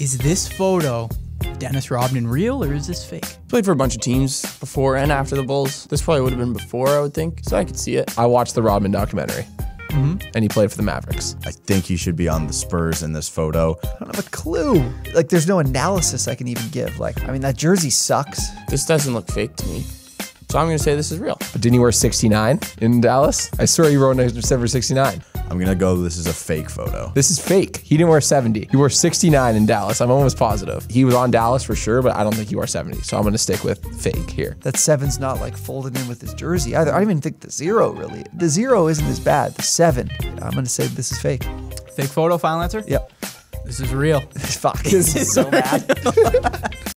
Is this photo Dennis Rodman real or is this fake? Played for a bunch of teams before and after the Bulls. This probably would have been before, I would think, so I could see it. I watched the Rodman documentary, mm-hmm. and he played for the Mavericks. I think he should be on the Spurs in this photo. I don't have a clue. Like, there's no analysis I can even give. Like, I mean, that jersey sucks. This doesn't look fake to me. So I'm going to say this is real. But didn't he wear 69 in Dallas? I swear he wrote number 69. I'm gonna go. This is a fake photo. This is fake. He didn't wear 70. He wore 69 in Dallas. I'm almost positive. He was on Dallas for sure, but I don't think he wore 70. So I'm going to stick with fake here. That seven's not like folded in with his jersey either. I don't even think the zero really. The zero isn't as bad. The seven. I'm gonna say this is fake. Fake photo, final answer? Yep. This is real. Fuck. This is so bad.